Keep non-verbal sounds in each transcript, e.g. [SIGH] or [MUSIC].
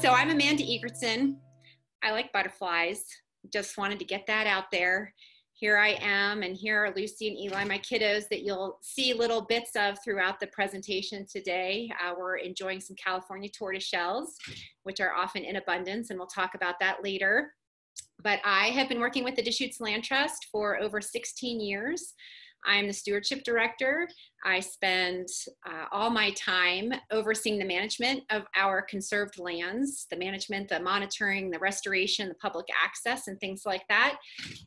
so I'm Amanda Egertson. I like butterflies. Just wanted to get that out there. Here I am, and here are Lucy and Eli, my kiddos, that you'll see little bits of throughout the presentation today. Uh, we're enjoying some California tortoiseshells, which are often in abundance, and we'll talk about that later. But I have been working with the Deschutes Land Trust for over 16 years. I'm the stewardship director. I spend uh, all my time overseeing the management of our conserved lands, the management, the monitoring, the restoration, the public access, and things like that.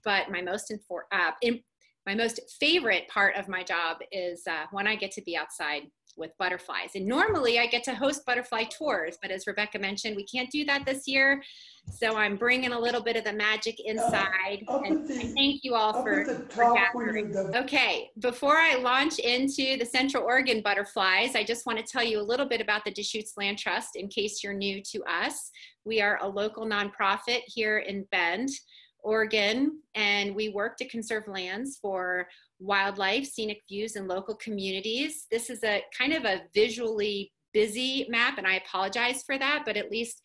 But my most infor- uh, in, my most favorite part of my job is uh, when I get to be outside with butterflies. And normally I get to host butterfly tours, but as Rebecca mentioned, we can't do that this year. So I'm bringing a little bit of the magic uh, inside. Uh, and the, thank you all for, for gathering. Okay, before I launch into the Central Oregon butterflies, I just want to tell you a little bit about the Deschutes Land Trust in case you're new to us. We are a local nonprofit here in Bend. Oregon, and we work to conserve lands for wildlife, scenic views, and local communities. This is a kind of a visually busy map, and I apologize for that, but at least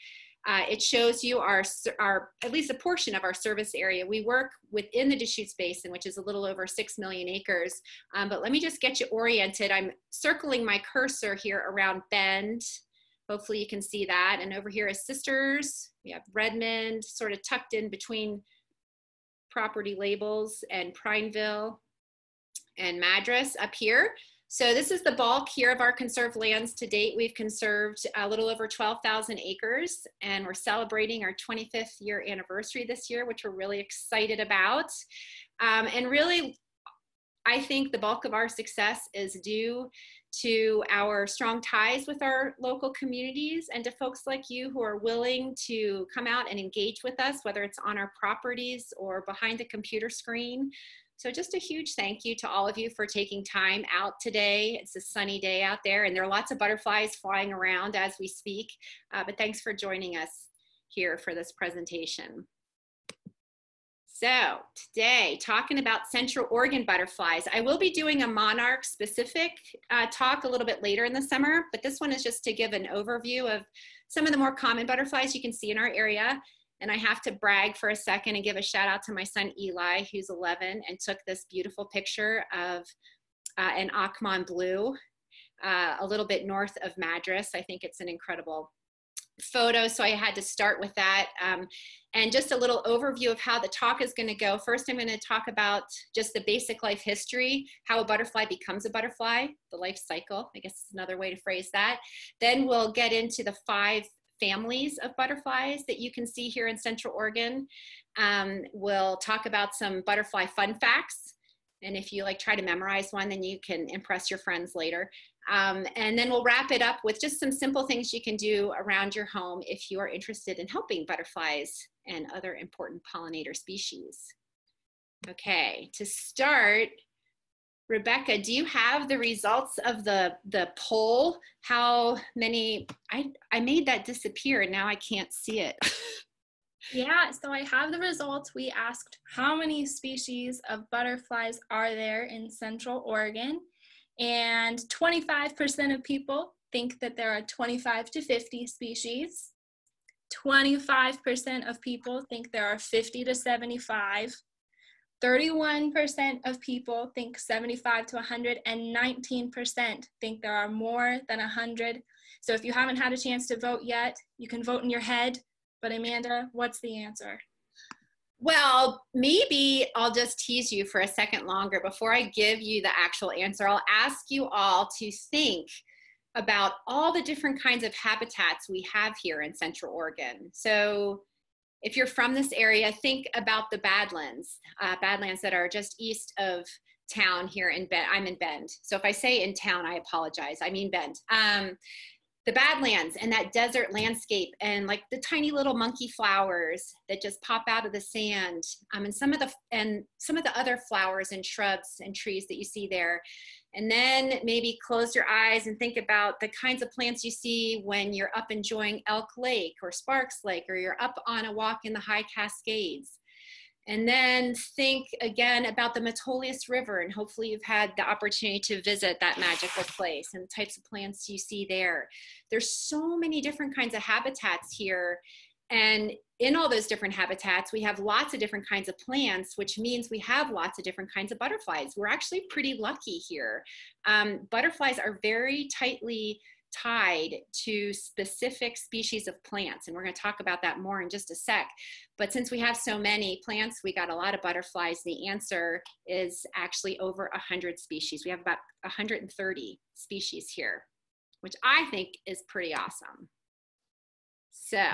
uh, it shows you our, our, at least a portion of our service area. We work within the Deschutes Basin, which is a little over 6 million acres. Um, but let me just get you oriented. I'm circling my cursor here around Bend. Hopefully you can see that. And over here is Sisters. We have Redmond sort of tucked in between property labels and Prineville and Madras up here. So this is the bulk here of our conserved lands to date. We've conserved a little over 12,000 acres and we're celebrating our 25th year anniversary this year, which we're really excited about. Um, and really, I think the bulk of our success is due to our strong ties with our local communities and to folks like you who are willing to come out and engage with us, whether it's on our properties or behind the computer screen. So just a huge thank you to all of you for taking time out today. It's a sunny day out there and there are lots of butterflies flying around as we speak, uh, but thanks for joining us here for this presentation. So today, talking about Central Oregon butterflies. I will be doing a monarch specific uh, talk a little bit later in the summer, but this one is just to give an overview of some of the more common butterflies you can see in our area. And I have to brag for a second and give a shout out to my son Eli, who's 11, and took this beautiful picture of uh, an Acmon blue uh, a little bit north of Madras. I think it's an incredible photo, so I had to start with that. Um, and just a little overview of how the talk is going to go. First, I'm going to talk about just the basic life history, how a butterfly becomes a butterfly, the life cycle, I guess is another way to phrase that. Then we'll get into the five families of butterflies that you can see here in Central Oregon. Um, we'll talk about some butterfly fun facts. And if you like try to memorize one, then you can impress your friends later. Um, and then we'll wrap it up with just some simple things you can do around your home if you are interested in helping butterflies and other important pollinator species. Okay, to start, Rebecca, do you have the results of the, the poll? How many, I, I made that disappear and now I can't see it. [LAUGHS] yeah, so I have the results. We asked how many species of butterflies are there in Central Oregon? And 25% of people think that there are 25 to 50 species. 25% of people think there are 50 to 75. 31% of people think 75 to 100, and 19% think there are more than 100. So if you haven't had a chance to vote yet, you can vote in your head. But Amanda, what's the answer? Well, maybe I'll just tease you for a second longer before I give you the actual answer. I'll ask you all to think about all the different kinds of habitats we have here in Central Oregon. So, if you're from this area, think about the Badlands, uh, Badlands that are just east of town here in Bend. I'm in Bend. So if I say in town, I apologize. I mean Bend. Um, the Badlands and that desert landscape and like the tiny little monkey flowers that just pop out of the sand um, and some of the and some of the other flowers and shrubs and trees that you see there and then maybe close your eyes and think about the kinds of plants you see when you're up enjoying Elk Lake or Sparks Lake or you're up on a walk in the high Cascades And then think again about the Metolius River, and hopefully you've had the opportunity to visit that magical place and the types of plants you see there. There's so many different kinds of habitats here. And in all those different habitats, we have lots of different kinds of plants, which means we have lots of different kinds of butterflies. We're actually pretty lucky here. Um, butterflies are very tightly tied to specific species of plants. And we're going to talk about that more in just a sec. But since we have so many plants, we got a lot of butterflies. The answer is actually over 100 species. We have about 130 species here, which I think is pretty awesome. So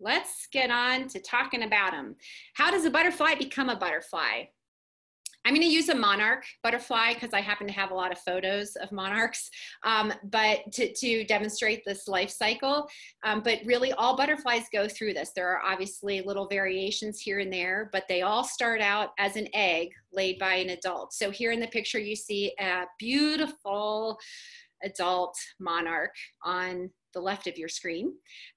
let's get on to talking about them. How does a butterfly become a butterfly? I'm going to use a monarch butterfly because I happen to have a lot of photos of monarchs, um, but to, to, demonstrate this life cycle. Um, but really, all butterflies go through this. There are obviously little variations here and there, but they all start out as an egg laid by an adult. So here in the picture, you see a beautiful adult monarch on the left of your screen.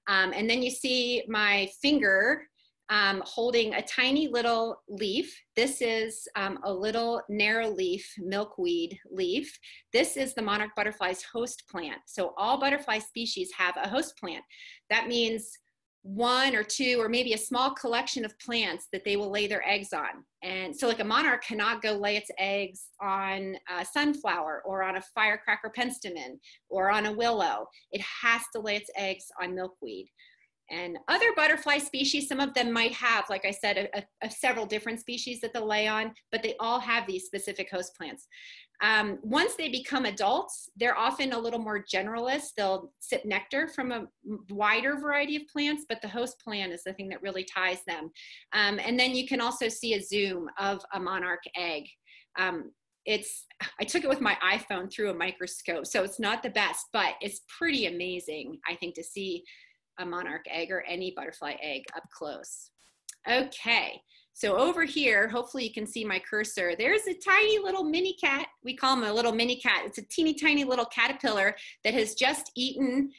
Um, and then you see my finger um, holding a tiny little leaf. This is um, a little narrow leaf milkweed leaf. This is the monarch butterfly's host plant. So all butterfly species have a host plant. That means one or two or maybe a small collection of plants that they will lay their eggs on. And so like a monarch cannot go lay its eggs on a sunflower or on a firecracker penstemon or on a willow. It has to lay its eggs on milkweed and other butterfly species, some of them might have, like I said, a, a, a several different species that they'll lay on, but they all have these specific host plants. Um, once they become adults, they're often a little more generalist. They'll sip nectar from a wider variety of plants, but the host plant is the thing that really ties them. Um, and then you can also see a zoom of a monarch egg. Um, it's I took it with my iPhone through a microscope, so it's not the best, but it's pretty amazing, I think, to see a monarch egg or any butterfly egg up close. Okay, so over here, hopefully you can see my cursor. There's a tiny little mini cat. We call him a little mini cat. It's a teeny tiny little caterpillar that has just eaten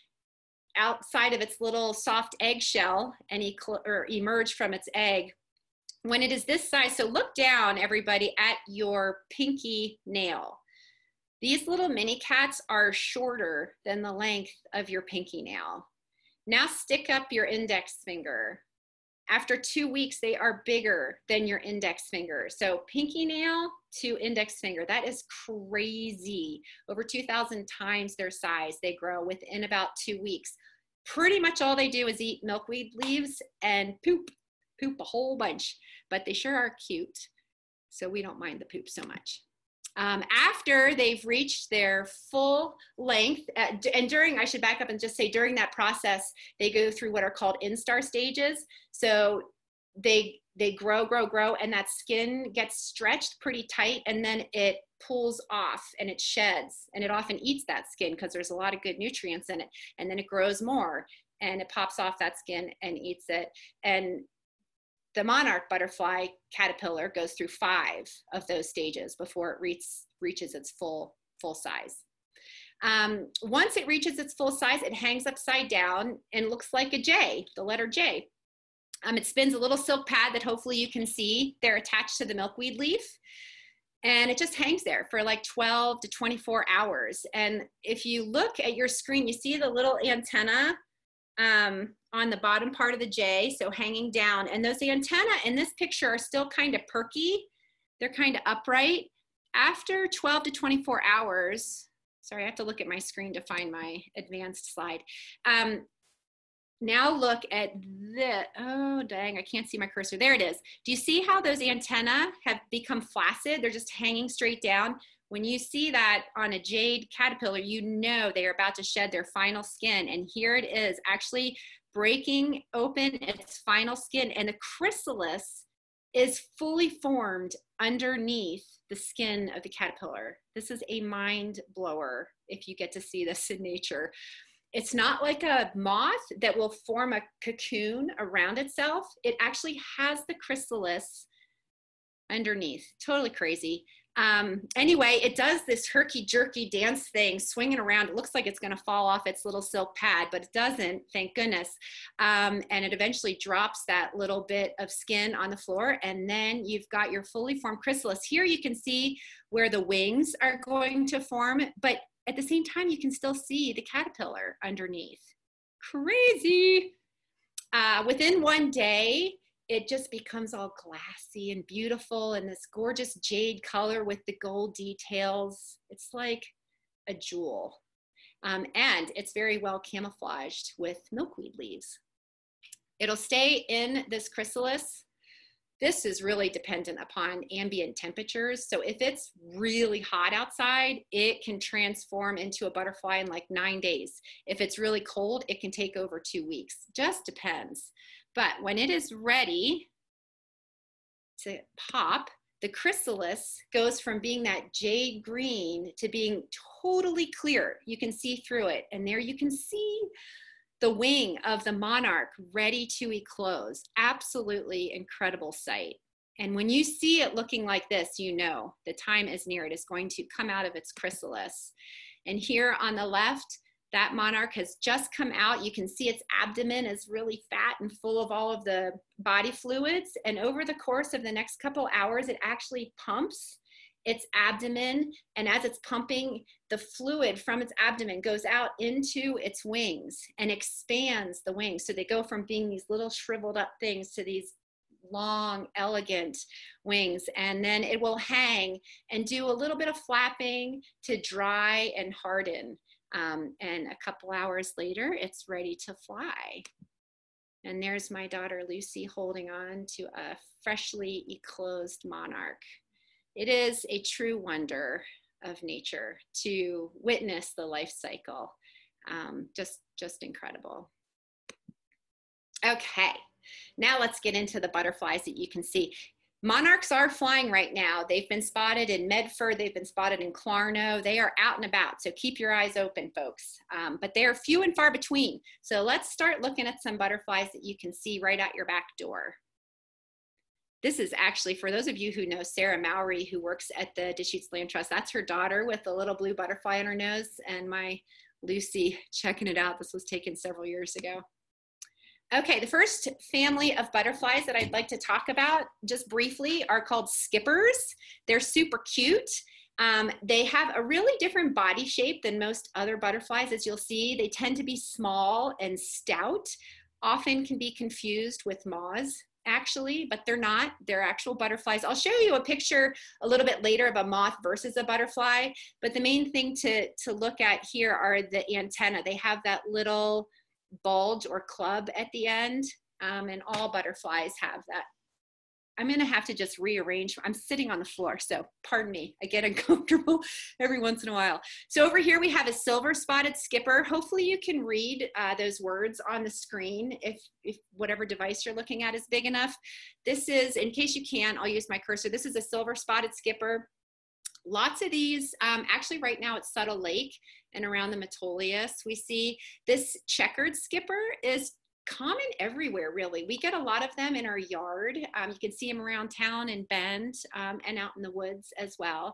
outside of its little soft eggshell and emerged from its egg. When it is this size, so look down everybody at your pinky nail. These little mini cats are shorter than the length of your pinky nail. Now stick up your index finger. After two weeks, they are bigger than your index finger. So pinky nail to index finger, that is crazy. Over 2,000 times their size they grow within about two weeks. Pretty much all they do is eat milkweed leaves and poop, poop a whole bunch, but they sure are cute. So we don't mind the poop so much. Um, after they've reached their full length, uh, and during, I should back up and just say during that process, they go through what are called instar stages. So they they grow, grow, grow, and that skin gets stretched pretty tight, and then it pulls off and it sheds, and it often eats that skin because there's a lot of good nutrients in it, and then it grows more, and it pops off that skin and eats it, and the monarch butterfly caterpillar goes through five of those stages before it reach, reaches its full, full size. Um, once it reaches its full size, it hangs upside down and looks like a J, the letter J. Um, it spins a little silk pad that hopefully you can see. They're attached to the milkweed leaf. And it just hangs there for like 12 to 24 hours. And if you look at your screen, you see the little antenna um, on the bottom part of the J, so hanging down. And those antenna in this picture are still kind of perky. They're kind of upright. After 12 to 24 hours, sorry, I have to look at my screen to find my advanced slide. Um, now look at the, oh dang, I can't see my cursor. There it is. Do you see how those antenna have become flaccid? They're just hanging straight down. When you see that on a jade caterpillar, you know they are about to shed their final skin. And here it is actually breaking open its final skin. And the chrysalis is fully formed underneath the skin of the caterpillar. This is a mind blower if you get to see this in nature. It's not like a moth that will form a cocoon around itself. It actually has the chrysalis underneath. Totally crazy. Um, anyway, it does this herky jerky dance thing, swinging around. It looks like it's going to fall off its little silk pad, but it doesn't, thank goodness. Um, and it eventually drops that little bit of skin on the floor, and then you've got your fully formed chrysalis. Here you can see where the wings are going to form, but at the same time, you can still see the caterpillar underneath. Crazy. Uh, within one day, it just becomes all glassy and beautiful and this gorgeous jade color with the gold details. It's like a jewel. Um, and it's very well camouflaged with milkweed leaves. It'll stay in this chrysalis. This is really dependent upon ambient temperatures. So if it's really hot outside, it can transform into a butterfly in like nine days. If it's really cold, it can take over two weeks. Just depends. But when it is ready to pop, the chrysalis goes from being that jade green to being totally clear. You can see through it. And there you can see the wing of the monarch ready to eclose. Absolutely incredible sight. And when you see it looking like this, you know the time is near. It is going to come out of its chrysalis. And here on the left, that monarch has just come out. You can see its abdomen is really fat and full of all of the body fluids. And over the course of the next couple hours, it actually pumps its abdomen. And as it's pumping, the fluid from its abdomen goes out into its wings and expands the wings. So they go from being these little shriveled up things to these long, elegant wings. And then it will hang and do a little bit of flapping to dry and harden. Um, and a couple hours later, it's ready to fly. And there's my daughter Lucy holding on to a freshly eclosed monarch. It is a true wonder of nature to witness the life cycle. Um, just, just incredible. Okay, now let's get into the butterflies that you can see. Monarchs are flying right now. They've been spotted in Medford. They've been spotted in Clarno. They are out and about. So keep your eyes open, folks. Um, but they are few and far between. So let's start looking at some butterflies that you can see right out your back door. This is actually, for those of you who know Sarah Mowry, who works at the Deschutes Land Trust, that's her daughter with the little blue butterfly on her nose. And my Lucy checking it out. This was taken several years ago. Okay, the first family of butterflies that I'd like to talk about just briefly are called skippers. They're super cute. Um, they have a really different body shape than most other butterflies, as you'll see. They tend to be small and stout, often can be confused with moths actually, but they're not. They're actual butterflies. I'll show you a picture a little bit later of a moth versus a butterfly, but the main thing to, to look at here are the antenna. They have that little bulge or club at the end, um, and all butterflies have that. I'm gonna have to just rearrange. I'm sitting on the floor, so pardon me. I get [LAUGHS] uncomfortable every once in a while. So over here we have a silver spotted skipper. Hopefully you can read uh, those words on the screen if, if whatever device you're looking at is big enough. This is, in case you can, I'll use my cursor. This is a silver spotted skipper. Lots of these, um, actually right now it's Suttle Lake and around the Metolius. We see this checkered skipper is common everywhere really. We get a lot of them in our yard. Um, you can see them around town in bend um, and out in the woods as well.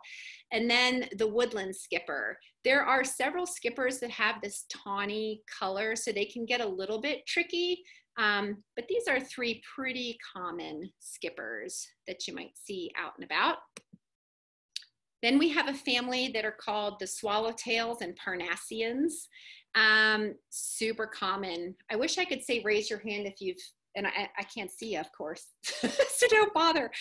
And then the woodland skipper. There are several skippers that have this tawny color so they can get a little bit tricky um, but these are three pretty common skippers that you might see out and about then we have a family that are called the swallowtails and parnassians. Um, super common. I wish I could say raise your hand if you've, and I, I can't see, of course, [LAUGHS] so don't bother.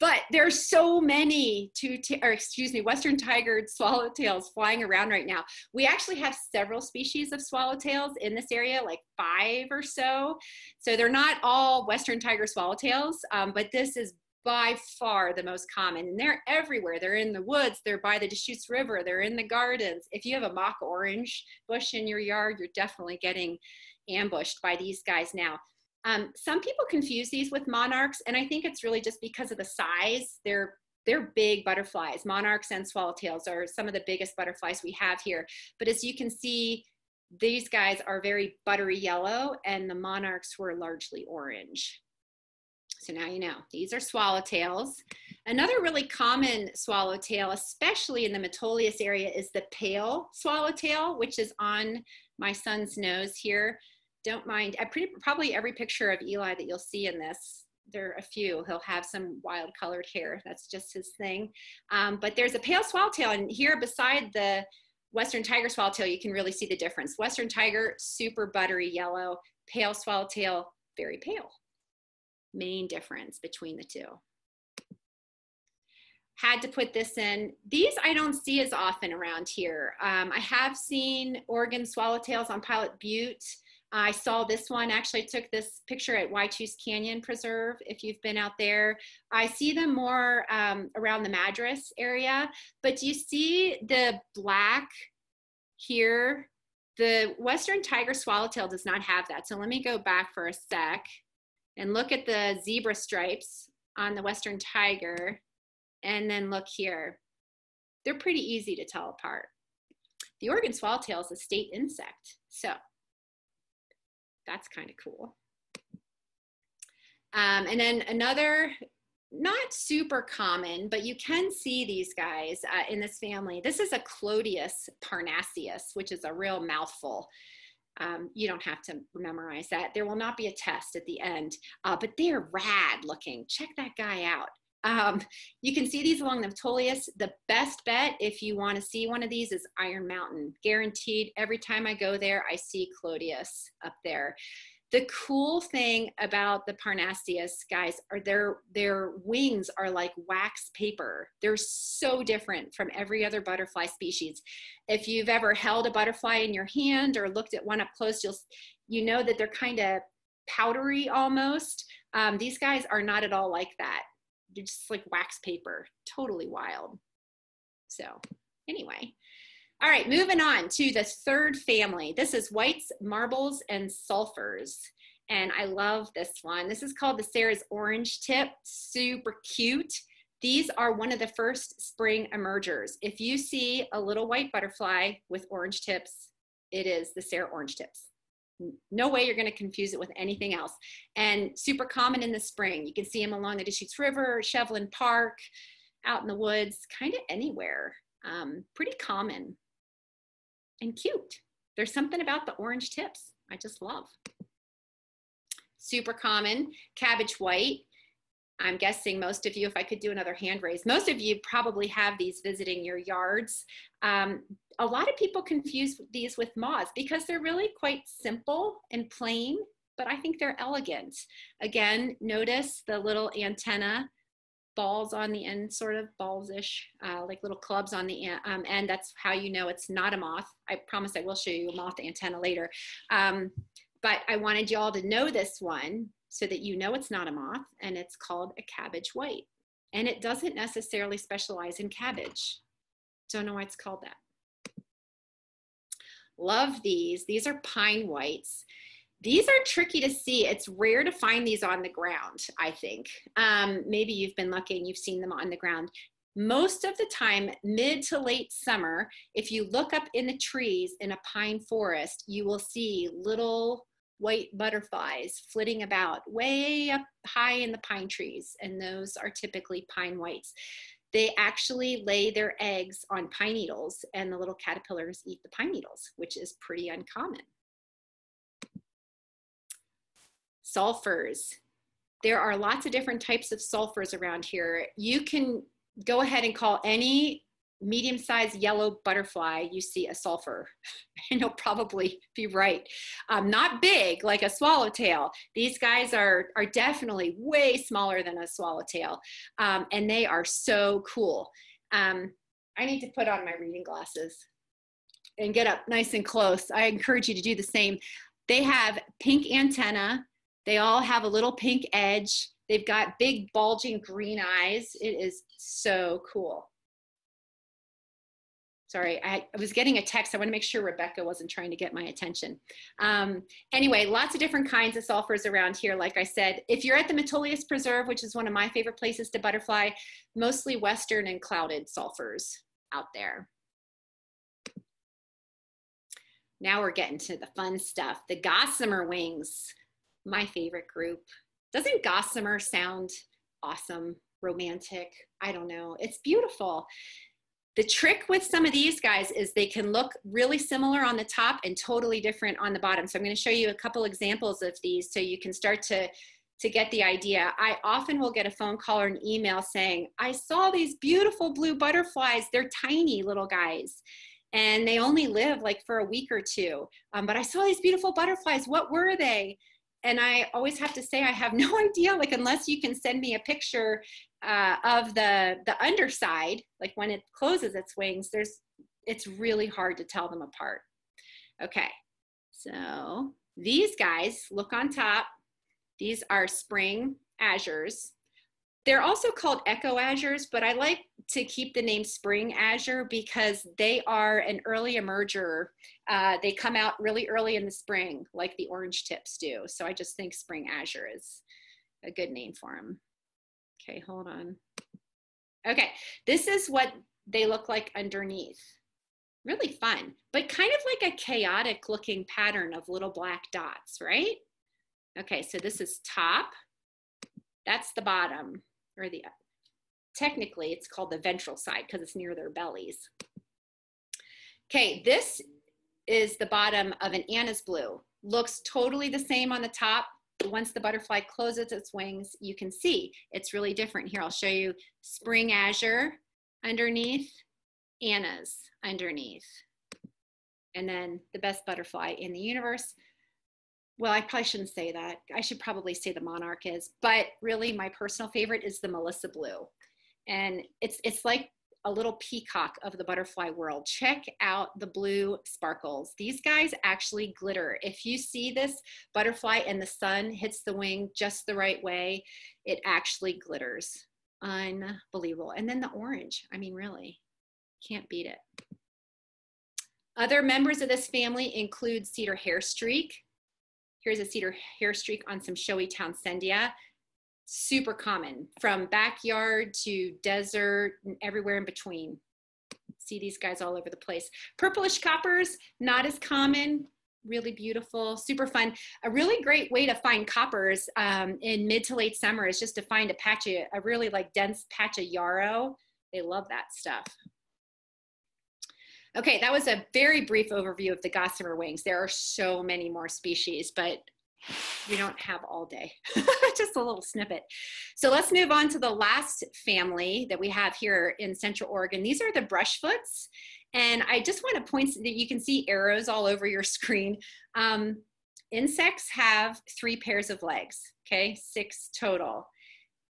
But there's so many two, or excuse me, western tigered swallowtails flying around right now. We actually have several species of swallowtails in this area, like five or so. So they're not all western tiger swallowtails, um, but this is by far the most common. And they're everywhere. They're in the woods, they're by the Deschutes River, they're in the gardens. If you have a mock orange bush in your yard, you're definitely getting ambushed by these guys now. Um, some people confuse these with monarchs, and I think it's really just because of the size. They're they're big butterflies. Monarchs and swallowtails are some of the biggest butterflies we have here. But as you can see, these guys are very buttery yellow, and the monarchs were largely orange. So now you know, these are swallowtails. Another really common swallowtail, especially in the Metolius area, is the pale swallowtail, which is on my son's nose here. Don't mind, I pretty, probably every picture of Eli that you'll see in this, there are a few, he'll have some wild colored hair. That's just his thing. Um, but there's a pale swallowtail and here beside the Western tiger swallowtail, you can really see the difference. Western tiger, super buttery yellow, pale swallowtail, very pale. Main difference between the two had to put this in. These I don't see as often around here. Um, I have seen Oregon swallowtails on Pilot Butte. I saw this one, actually took this picture at Whychus Canyon Preserve, if you've been out there. I see them more um, around the Madras area, but do you see the black here? The Western Tiger Swallowtail does not have that. So let me go back for a sec and look at the zebra stripes on the Western Tiger. And then look here. They're pretty easy to tell apart. The Oregon swallowtail is a state insect. So that's kind of cool. Um, and then another, not super common, but you can see these guys uh, in this family. This is a Clodius parnassus, which is a real mouthful. Um, you don't have to memorize that. There will not be a test at the end, uh, but they're rad looking. Check that guy out. Um, you can see these along the Metolius. The best bet if you want to see one of these is Iron Mountain. Guaranteed, every time I go there, I see Clodius up there. The cool thing about the Parnassus guys are their their wings are like wax paper. They're so different from every other butterfly species. If you've ever held a butterfly in your hand or looked at one up close, you'll you know that they're kind of powdery almost. Um, these guys are not at all like that They're just like wax paper, totally wild. So anyway, all right, moving on to the third family. This is whites, marbles, and sulfurs. And I love this one. This is called the Sarah's orange tip, super cute. These are one of the first spring emergers. If you see a little white butterfly with orange tips, it is the Sarah orange tips no way you're going to confuse it with anything else. And super common in the spring. You can see them along the Deschutes River, Shevlin Park, out in the woods, kind of anywhere. Um, pretty common and cute. There's something about the orange tips I just love. Super common, cabbage white. I'm guessing most of you, if I could do another hand raise, most of you probably have these visiting your yards. Um, a lot of people confuse these with moths because they're really quite simple and plain, but I think they're elegant. Again, notice the little antenna balls on the end, sort of balls-ish, uh, like little clubs on the um, end. That's how you know it's not a moth. I promise I will show you a moth antenna later. Um, but I wanted y'all to know this one so that you know it's not a moth and it's called a cabbage white. And it doesn't necessarily specialize in cabbage. Don't know why it's called that. Love these. These are pine whites. These are tricky to see. It's rare to find these on the ground, I think. Um, maybe you've been lucky and you've seen them on the ground. Most of the time, mid to late summer, if you look up in the trees in a pine forest, you will see little white butterflies flitting about way up high in the pine trees, and those are typically pine whites they actually lay their eggs on pine needles and the little caterpillars eat the pine needles, which is pretty uncommon. Sulfurs. There are lots of different types of sulfurs around here. You can go ahead and call any medium-sized yellow butterfly, you see a sulfur. [LAUGHS] and you'll probably be right. Um, not big like a swallowtail. These guys are, are definitely way smaller than a swallowtail. Um, and they are so cool. Um, I need to put on my reading glasses and get up nice and close. I encourage you to do the same. They have pink antenna. They all have a little pink edge. They've got big bulging green eyes. It is so cool. Sorry, I, I was getting a text. I want to make sure Rebecca wasn't trying to get my attention. Um, anyway, lots of different kinds of sulfurs around here. Like I said, if you're at the Metolius Preserve, which is one of my favorite places to butterfly, mostly western and clouded sulfurs out there. Now we're getting to the fun stuff. The gossamer wings, my favorite group. Doesn't gossamer sound awesome, romantic? I don't know. It's beautiful. The trick with some of these guys is they can look really similar on the top and totally different on the bottom. So I'm going to show you a couple examples of these so you can start to to get the idea. I often will get a phone call or an email saying, I saw these beautiful blue butterflies. They're tiny little guys and they only live like for a week or two. Um, but I saw these beautiful butterflies. What were they? And I always have to say, I have [LAUGHS] no idea, like, unless you can send me a picture uh, of the, the underside, like when it closes its wings, there's, it's really hard to tell them apart. Okay, so these guys, look on top. These are spring azures. They're also called echo azures, but I like to keep the name spring azure because they are an early emerger. Uh, they come out really early in the spring, like the orange tips do. So I just think spring azure is a good name for them. Okay, hold on. Okay, this is what they look like underneath. Really fun, but kind of like a chaotic looking pattern of little black dots, right? Okay, so this is top. That's the bottom or the, technically it's called the ventral side because it's near their bellies. Okay, this is the bottom of an Anna's blue. Looks totally the same on the top. Once the butterfly closes its wings, you can see it's really different. Here, I'll show you spring azure underneath, Anna's underneath. And then the best butterfly in the universe, well, I probably shouldn't say that. I should probably say the monarch is, but really my personal favorite is the Melissa blue. And it's, it's like a little peacock of the butterfly world. Check out the blue sparkles. These guys actually glitter. If you see this butterfly and the sun hits the wing just the right way, it actually glitters. Unbelievable. And then the orange, I mean, really, can't beat it. Other members of this family include cedar hair streak, Here's a cedar hair streak on some showy Townsendia. Super common from backyard to desert and everywhere in between. See these guys all over the place. Purplish coppers, not as common, really beautiful, super fun. A really great way to find coppers um, in mid to late summer is just to find a patch of, a really like dense patch of yarrow. They love that stuff. Okay, that was a very brief overview of the gossamer wings. There are so many more species, but we don't have all day, [LAUGHS] just a little snippet. So let's move on to the last family that we have here in Central Oregon. These are the brushfoots. And I just want to point that you can see arrows all over your [LAUGHS] screen. Um, insects have three pairs of legs, okay, six total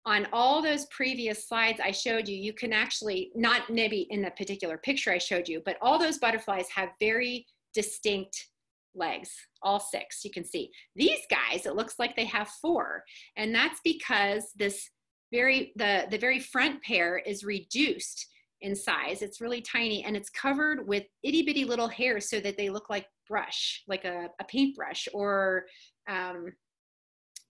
on all those previous slides I showed you, you can actually, not maybe in the particular picture I showed you, but all those butterflies have very distinct legs, all six, you can see. These guys, it looks like they have four, and that's because this very, the, the very front pair is reduced in size. It's really tiny and it's covered with itty bitty little hairs so that they look like brush, like a, a paintbrush or um,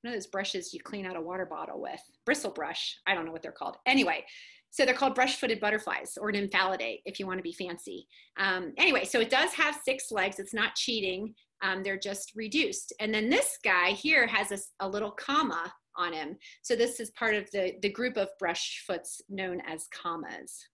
one of those brushes you clean out a water bottle with, bristle brush. I don't know what they're called. Anyway, so they're called brush-footed butterflies or nymphalidae if you want to be fancy. Um, anyway, so it does have six legs. It's not cheating. Um, they're just reduced. And then this guy here has a, a, little comma on him. So this is part of the, the group of brushfoots known as commas.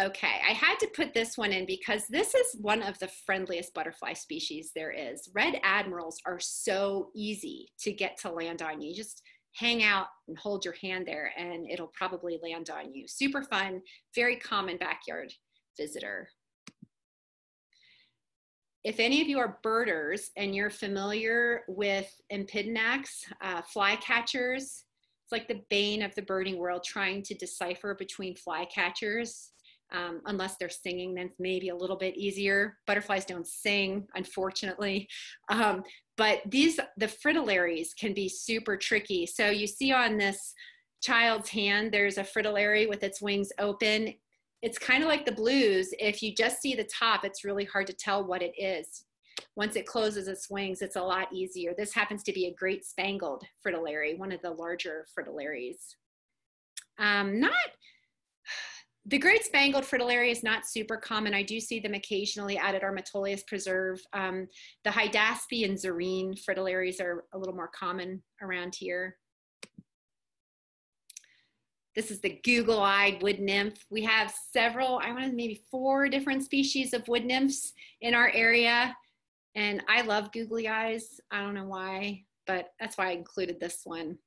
Okay, I had to put this one in because this is one of the friendliest butterfly species there is. Red admirals are so easy to get to land on you. Just hang out and hold your hand there and it'll probably land on you. Super fun, very common backyard visitor. If any of you are birders and you're familiar with Empidonax, uh, flycatchers, it's like the bane of the birding world trying to decipher between flycatchers um, unless they're singing, then it's maybe a little bit easier. Butterflies don't sing, unfortunately. [LAUGHS] Um, but these, the fritillaries can be super tricky. So you see on this child's hand, there's a fritillary with its wings open. It's kind of like the blues. If you just see the top, it's really hard to tell what it is. Once it closes its wings, it's a lot easier. This happens to be a great spangled fritillary, one of the larger fritillaries. Um, not the great spangled fritillaria is not super common. I do see them occasionally out at our Metolius Preserve. Um, the Hydaspes and Zerene fritillarias are a little more common around here. This is the Google-eyed wood nymph. We have several, I want to maybe four different species of wood nymphs in our area. And I love googly eyes. I don't know why, but that's why I included this one.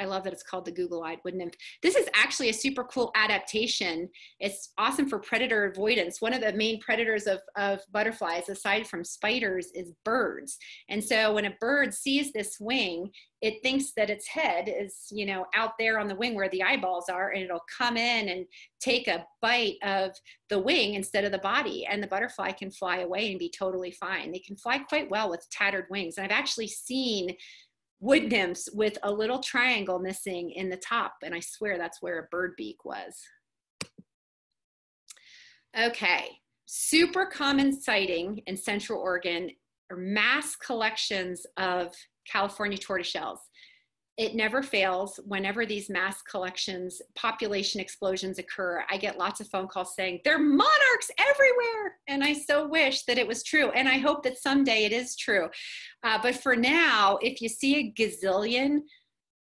I love that it's called the Google-eyed wood nymph. This is actually a super cool adaptation. It's awesome for predator avoidance. One of the main predators of, of butterflies, aside from spiders, is birds. And so when a bird sees this wing, it thinks that its head is, you know, out there on the wing where the eyeballs are, and it'll come in and take a bite of the wing instead of the body. And the butterfly can fly away and be totally fine. They can fly quite well with tattered wings. And I've actually seen wood nymphs with a little triangle missing in the top. And I swear that's where a bird beak was. Okay, super common sighting in Central Oregon are mass collections of California tortoiseshells it never fails. Whenever these mass collections population explosions occur i get lots of phone calls saying there are monarchs everywhere! And i so wish that it was true and i hope that someday it is true. Uh, but for now if you see a gazillion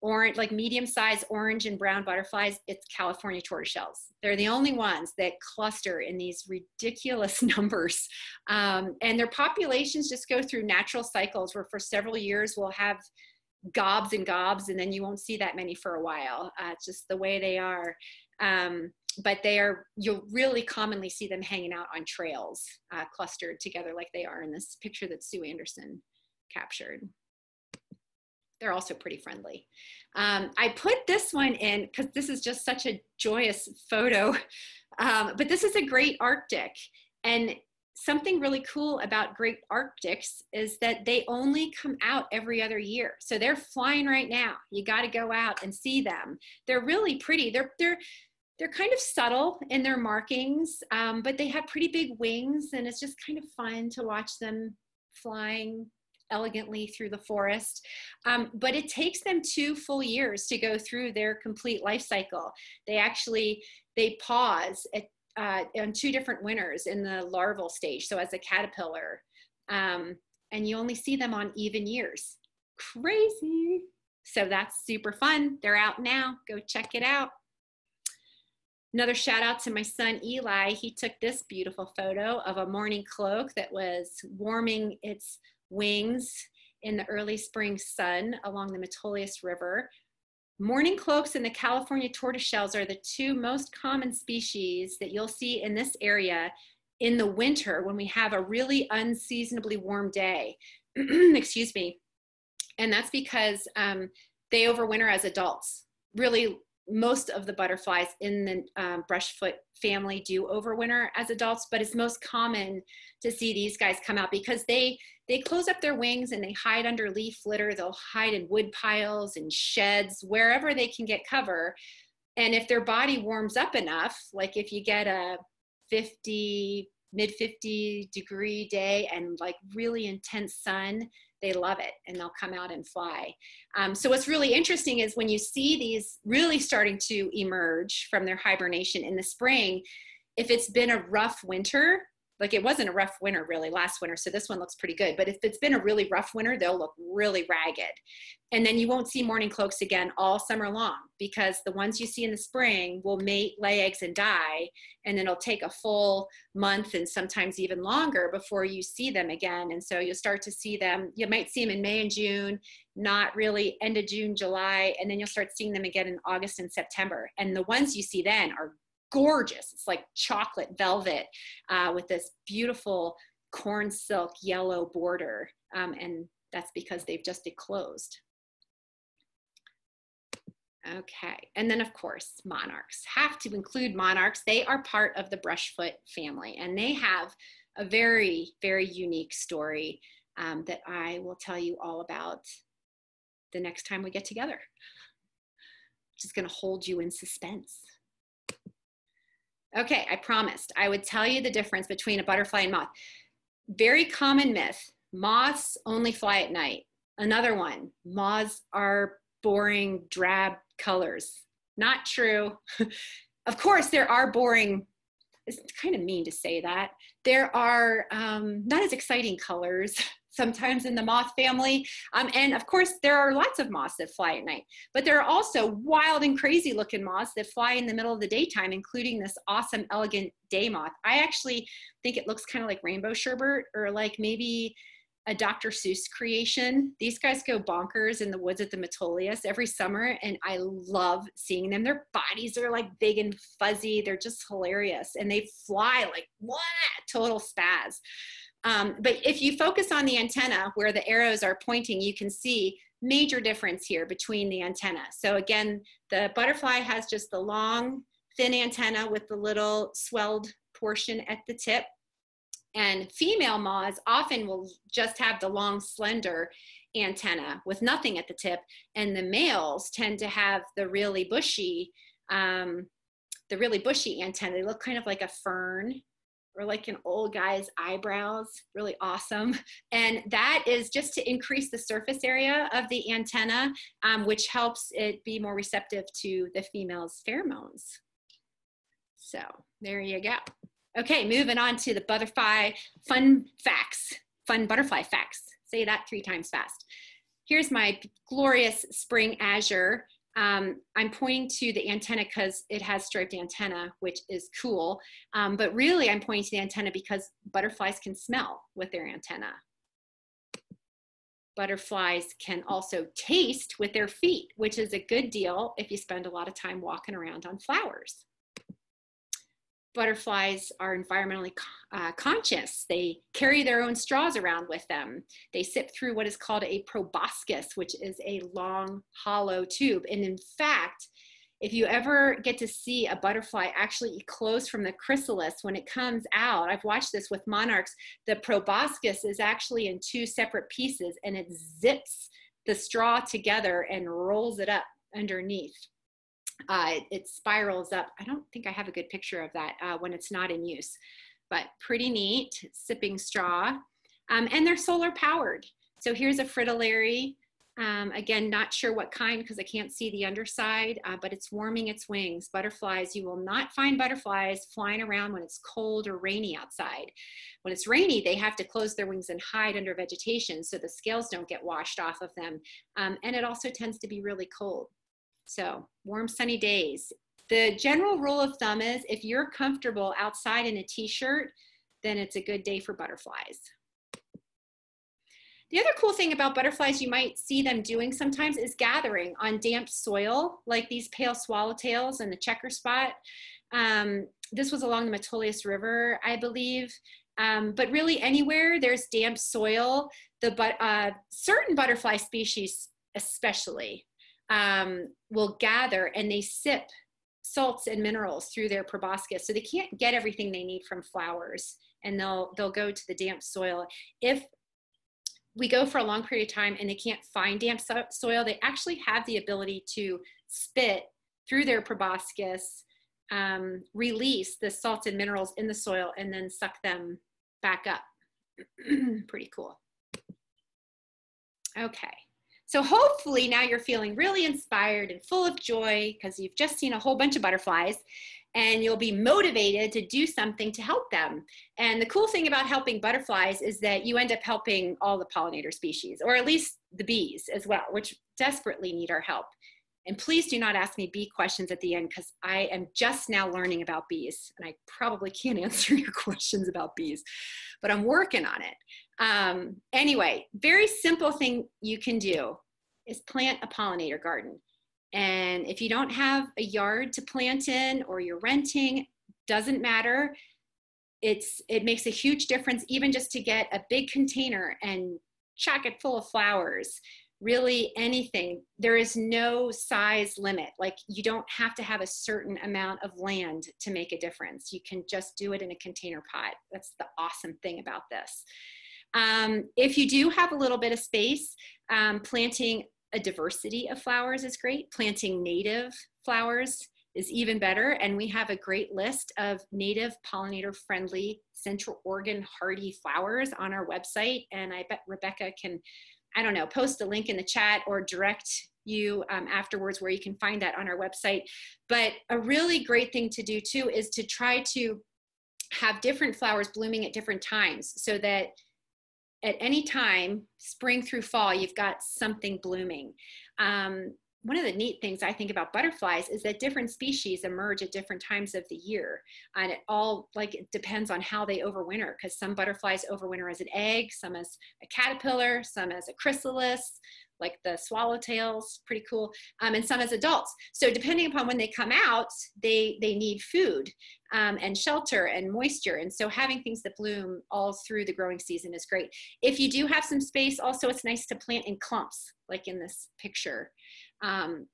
orange like medium sized orange and brown butterflies it's california tortoiseshells they're the only ones that cluster in these ridiculous [LAUGHS] numbers. Um, and their populations just go through natural cycles where for several years we'll have gobs and gobs and then you won't see that many for a while. Uh, it's just the way they are. Um, but they are you'll really commonly see them hanging out on trails uh, clustered together like they are in this picture that sue anderson captured. They're also pretty friendly. Um, i put this one in because this is just such a joyous photo. [LAUGHS] Um, but this is a great arctic and something really cool about great arctics is that they only come out every other year. So they're flying right now. You got to go out and see them. They're really pretty. They're they're they're kind of subtle in their markings um, but they have pretty big wings and it's just kind of fun to watch them flying elegantly through the forest. Um, but it takes them two full years to go through their complete life cycle. They actually they pause at uh, on two different winters in the larval stage, so as a caterpillar. Um, and you only see them on even years. Crazy. So that's super fun. They're out now. Go check it out. Another shout out to my son Eli. He took this beautiful photo of a mourning cloak that was warming its wings in the early spring sun along the Metolius River Mourning cloaks and the California tortoiseshells are the two most common species that you'll see in this area in the winter when we have a really unseasonably warm day. [CLEARS THROAT] Excuse me. And that's because um, they overwinter as adults. Really, most of the butterflies in the um, brushfoot family do overwinter as adults, but it's most common to see these guys come out because they they close up their wings and they hide under leaf litter. They'll hide in wood piles and sheds, wherever they can get cover. And if their body warms up enough, like if you get a 50, mid 50 degree day and like really intense sun, they love it and they'll come out and fly. Um, so what's really interesting is when you see these really starting to emerge from their hibernation in the spring, if it's been a rough winter, like it wasn't a rough winter really last winter so this one looks pretty good but if it's been a really rough winter they'll look really ragged. And then you won't see mourning cloaks again all summer long because the ones you see in the spring will mate lay eggs and die and then it'll take a full month and sometimes even longer before you see them again. And so you'll start to see them you might see them in may and june not really end of june july and then you'll start seeing them again in august and september. And the ones you see then are gorgeous. It's like chocolate velvet uh, with this beautiful corn silk yellow border. Um, and that's because they've just eclosed. Okay, and then of course, monarchs. Have to include monarchs. They are part of the brushfoot family and they have a very, very unique story um, that I will tell you all about the next time we get together. Just gonna hold you in suspense. Okay, I promised I would tell you the difference between a butterfly and moth. Very common myth moths only fly at night. Another one moths are boring, drab colors. Not true. [LAUGHS] of course, there are boring, it's kind of mean to say that. There are um, not as exciting colors [LAUGHS] sometimes in the moth family. Um, and of course, there are lots of moths that fly at night, but there are also wild and crazy looking moths that fly in the middle of the daytime, including this awesome, elegant day moth. I actually think it looks kind of like rainbow sherbet or like maybe a Dr. Seuss creation. These guys go bonkers in the woods at the Metolius every summer, and I love seeing them. Their bodies are like big and fuzzy. They're just hilarious, and they fly like what total spaz. Um, but if you focus on the antenna where the arrows are pointing, you can see major difference here between the antenna. So again, the butterfly has just the long, thin antenna with the little swelled portion at the tip. And female moths often will just have the long, slender antenna with nothing at the tip. And the males tend to have the really bushy, um, the really bushy antenna. They look kind of like a fern or like an old guy's eyebrows, really awesome. [LAUGHS] And that is just to increase the surface area of the antenna, um, which helps it be more receptive to the female's pheromones. So there you go. Okay, moving on to the butterfly fun facts, fun butterfly facts. Say that three times fast. Here's my glorious spring azure um, I'm pointing to the antenna because it has striped antenna, which is cool. Um, but really, I'm pointing to the antenna because butterflies can smell with their antenna. Butterflies can also taste with their feet, which is a good deal if you spend a lot of time walking around on flowers butterflies are environmentally uh, conscious. They carry their own straws around with them. They sip through what is called a proboscis, which is a long, hollow tube. And in fact, if you ever get to see a butterfly actually eclose from the chrysalis when it comes out, I've watched this with monarchs, the proboscis is actually in two separate pieces and it zips the straw together and rolls it up underneath uh, it, it, spirals up. I don't think I have a good picture of that uh, when it's not in use, but pretty neat, sipping straw. Um, and they're solar powered. So here's a fritillary. Um, again, not sure what kind because I can't see the underside, uh, but it's warming its wings. Butterflies, you will not find butterflies flying around when it's cold or rainy outside. When it's rainy, they have to close their wings and hide under vegetation so the scales don't get washed off of them. Um, and it also tends to be really cold. So warm, sunny days. The general rule of thumb is if you're comfortable outside in a t-shirt, then it's a good day for butterflies. The other cool thing about butterflies you might see them doing sometimes is gathering on damp soil, like these pale swallowtails and the checkerspot. Um, this was along the Metolius River, I believe. Um, but really anywhere there's damp soil, the but uh, certain butterfly species especially um, will gather and they sip salts and minerals through their proboscis. So they can't get everything they need from flowers and they'll, they'll go to the damp soil. If we go for a long period of time and they can't find damp so soil, they actually have the ability to spit through their proboscis, um, release the salts and minerals in the soil, and then suck them back up. [CLEARS THROAT] Pretty cool. Okay. So hopefully now you're feeling really inspired and full of joy because you've just seen a whole bunch of butterflies and you'll be motivated to do something to help them. And the cool thing about helping butterflies is that you end up helping all the pollinator species, or at least the bees as well, which desperately need our help. And please do not ask me bee questions at the end because I am just now learning about bees and I probably can't [LAUGHS] answer your questions about bees, but I'm working on it. Um, anyway, very simple thing you can do is plant a pollinator garden. And if you don't have a yard to plant in or you're renting, doesn't matter. It's it makes a huge difference even just to get a big container and chock it full of flowers. Really anything. There is no size limit. Like you don't have to have a certain amount of land to make a difference. You can just do it in a container pot. That's the awesome thing about this. Um, if you do have a little bit of space, um, planting a diversity of flowers is great. Planting native flowers is even better. And we have a great list of native pollinator friendly Central Oregon hardy flowers on our website. And I bet Rebecca can, I don't know, post a link in the chat or direct you um, afterwards where you can find that on our website. But a really great thing to do too is to try to have different flowers blooming at different times so that at any time, spring through fall, you've got something blooming. Um, one of the neat things I think about butterflies is that different species emerge at different times of the year. And it all like it depends on how they overwinter because some butterflies overwinter as an egg, some as a caterpillar, some as a chrysalis, like the swallowtails, pretty cool, um, and some as adults. So depending upon when they come out, they, they need food um, and shelter and moisture. And so having things that bloom all through the growing season is great. If you do have some space, also it's nice to plant in clumps, like in this picture. Um,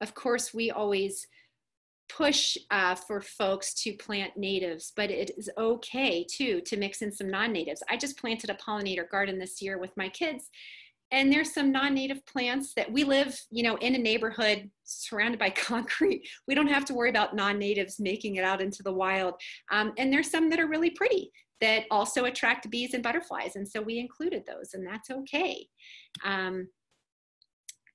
of course, we always push uh, for folks to plant natives, but it is okay too to mix in some non-natives. I just planted a pollinator garden this year with my kids and there's some non-native plants that we live you know in a neighborhood surrounded by [LAUGHS] concrete. We don't have to worry about non-natives making it out into the wild. Um, and there's some that are really pretty that also attract bees and butterflies. And so we included those and that's okay. Um,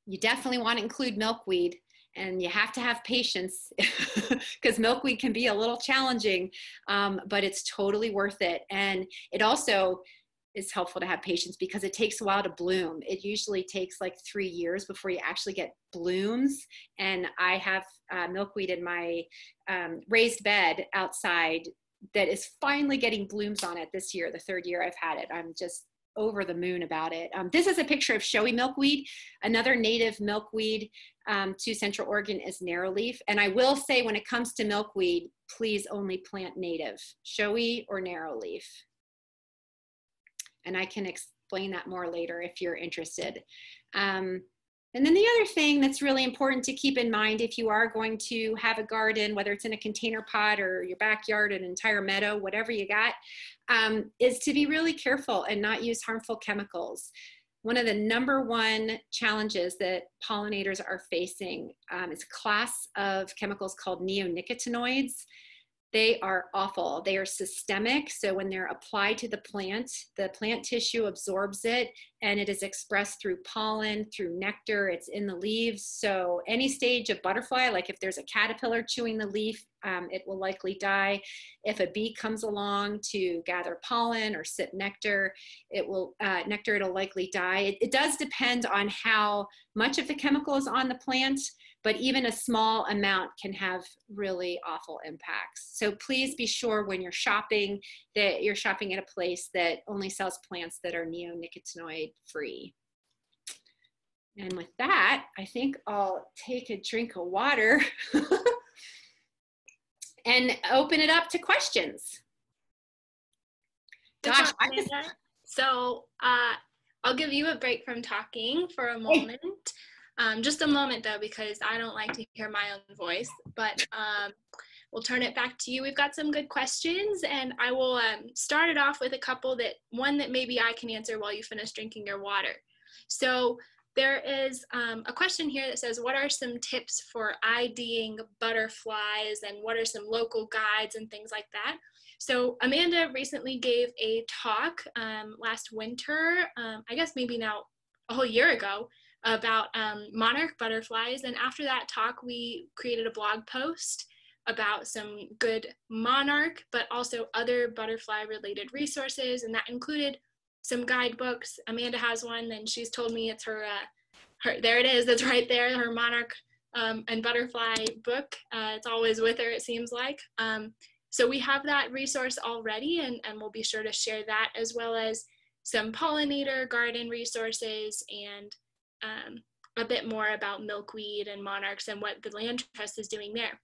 you definitely want to include milkweed and you have to have patience [LAUGHS] because milkweed can be a little challenging um, but it's totally worth it. And it also is helpful to have patience because it takes a while to bloom. It usually takes like three years before you actually get blooms. And I have uh, milkweed in my um, raised bed outside that is finally getting blooms on it this year, the third year I've had it. I'm just over the moon about it. Um, this is a picture of showy milkweed. Another native milkweed um, to Central Oregon is narrowleaf. And I will say when it comes to milkweed, please only plant native, showy or narrowleaf and I can explain that more later if you're interested. Um, and then the other thing that's really important to keep in mind if you are going to have a garden, whether it's in a container pot or your backyard, an entire meadow, whatever you got, um, is to be really careful and not use harmful chemicals. One of the number one challenges that pollinators are facing um, is a class of chemicals called neonicotinoids they are awful. They are systemic. So when they're applied to the plant, the plant tissue absorbs it and it is expressed through pollen, through nectar, it's in the leaves. So any stage of butterfly, like if there's a caterpillar chewing the leaf, um, it will likely die. If a bee comes along to gather pollen or sip nectar, it will uh, nectar, it'll likely die. It, it does depend on how much of the chemical is on the plant but even a small amount can have really awful impacts. So please be sure when you're shopping that you're shopping at a place that only sells plants that are neonicotinoid free. And with that, I think I'll take a drink of water [LAUGHS] and open it up to questions. Gosh, I just... so uh, I'll give you a break from talking for a moment. Um, just a moment though, because I don't like to hear my own voice, but um, we'll turn it back to you. We've got some good questions, and I will um, start it off with a couple that one that maybe I can answer while you finish drinking your water. So there is um, a question here that says, what are some tips for IDing butterflies and what are some local guides and things like that? So Amanda recently gave a talk um, last winter, um, I guess maybe now a whole year ago, about um, monarch butterflies. And after that talk, we created a blog post about some good monarch, but also other butterfly related resources. And that included some guidebooks. Amanda has one, and she's told me it's her, uh, her there it is, that's right there, her monarch um, and butterfly book. Uh, it's always with her, it seems like. Um, so we have that resource already, and, and we'll be sure to share that as well as some pollinator garden resources and um, a bit more about milkweed and monarchs and what the land trust is doing there.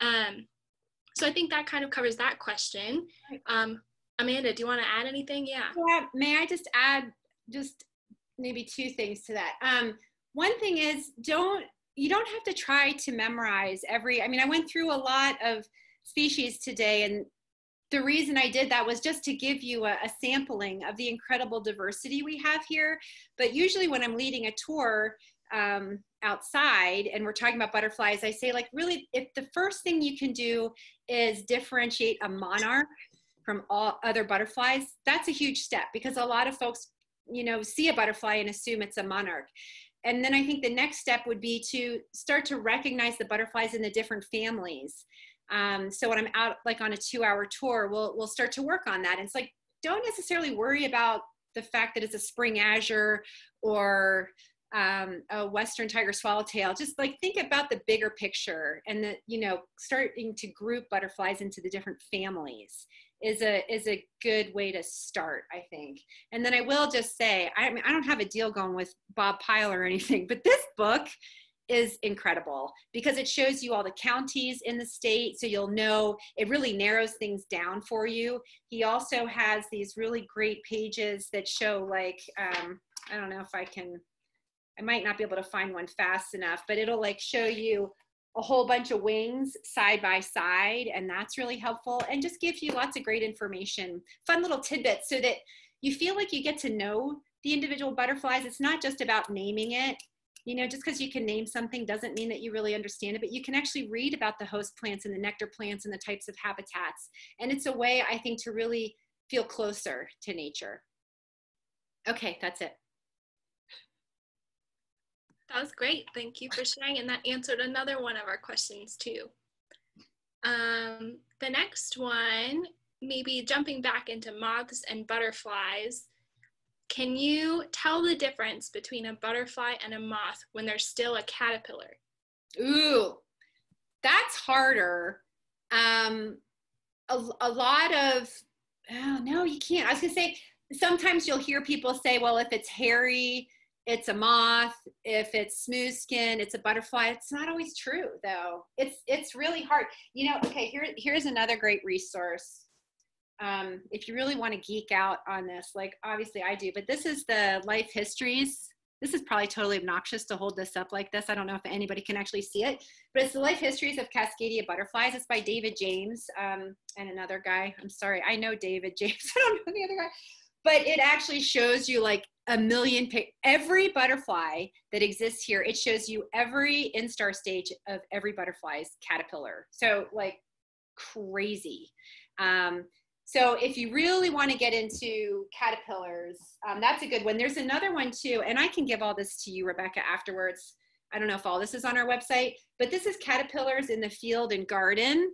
Um, so I think that kind of covers that question. Um, Amanda, do you want to add anything? Yeah. Yeah. May I just add just maybe two things to that? Um, one thing is don't you don't have to try to memorize every. I mean, I went through a lot of species today, and the reason I did that was just to give you a, a, sampling of the incredible diversity we have here. But usually when I'm leading a tour um, outside and we're talking about butterflies, I say like really, if the first thing you can do is differentiate a monarch from all other butterflies, that's a huge step because a lot of folks, you know, see a butterfly and assume it's a monarch. and then I think the next step would be to start to recognize the butterflies in the different families. Um, so when I'm out like on a two hour tour, we'll, we'll start to work on that. And it's like, don't necessarily worry about the fact that it's a spring azure or um, a western tiger swallowtail just like think about the bigger picture and that you know starting to group butterflies into the different families is a is a good way to start i think and then i will just say i mean i don't have a deal going with bob pyle or anything but this book is incredible because it shows you all the counties in the state. So you'll know it really narrows things down for you. He also has these really great pages that show like um, i don't know if i can i might not be able to find one fast enough but it'll like show you a whole bunch of wings side by side and that's really helpful and just gives you lots of great information. Fun little tidbits so that you feel like you get to know the individual butterflies. It's not just about naming it you know just because you can name something doesn't mean that you really understand it but you can actually read about the host plants and the nectar plants and the types of habitats and it's a way i think to really feel closer to nature okay that's it that was great. Thank you for sharing. And that answered another one of our questions too. Um, the next one, maybe jumping back into moths and butterflies. Can you tell the difference between a butterfly and a moth when they're still a caterpillar? Ooh, that's harder. Um, a, a lot of, oh, no, you can't. I was gonna say, sometimes you'll hear people say, well, if it's hairy, it's a moth if it's smooth skin it's a butterfly it's not always true though it's it's really hard you know okay here here's another great resource um, if you really want to geek out on this like obviously i do but this is the life histories. This is probably totally obnoxious to hold this up like this. I don't know if anybody can actually see it but it's the life histories of cascadia butterflies. It's by david james um, and another guy. I'm sorry i know david [LAUGHS] james i don't know the other guy. But it actually shows you like a million every butterfly that exists here it shows you every instar stage of every butterfly's caterpillar. So like crazy. Um, so if you really want to get into caterpillars um, that's a good one there's another one too and i can give all this to you rebecca afterwards i don't know if all this is on our website but this is caterpillars in the field and garden